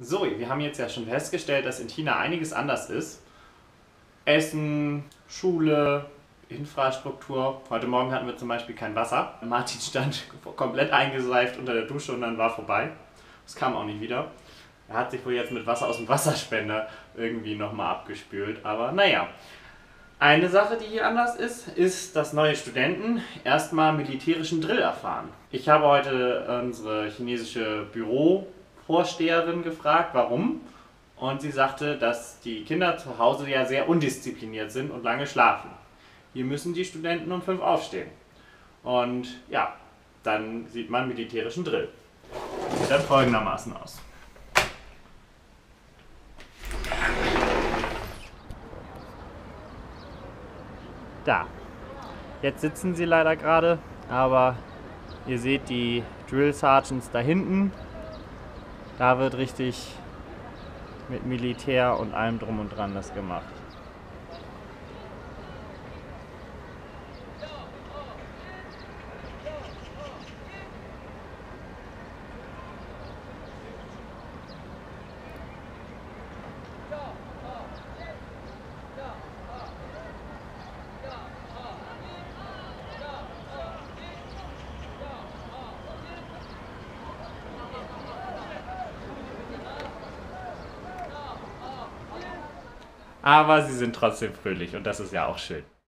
Zoe, wir haben jetzt ja schon festgestellt, dass in China einiges anders ist. Essen, Schule, Infrastruktur. Heute Morgen hatten wir zum Beispiel kein Wasser. Martin stand komplett eingeseift unter der Dusche und dann war vorbei. Es kam auch nicht wieder. Er hat sich wohl jetzt mit Wasser aus dem Wasserspender irgendwie nochmal abgespült. Aber naja. Eine Sache, die hier anders ist, ist, dass neue Studenten erstmal militärischen Drill erfahren. Ich habe heute unsere chinesische Bürovorsteherin gefragt, warum. Und sie sagte, dass die Kinder zu Hause ja sehr undiszipliniert sind und lange schlafen. Hier müssen die Studenten um fünf aufstehen. Und ja, dann sieht man militärischen Drill. Sieht dann folgendermaßen aus. Da. Jetzt sitzen sie leider gerade, aber ihr seht die Drill Sergeants da hinten. Da wird richtig mit Militär und allem drum und dran das gemacht. Aber sie sind trotzdem fröhlich und das ist ja auch schön.